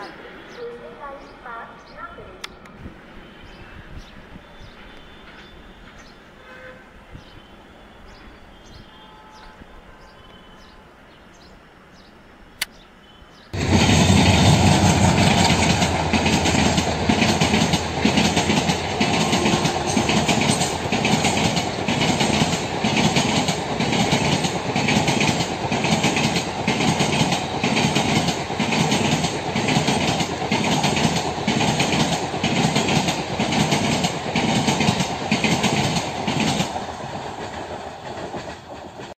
जाए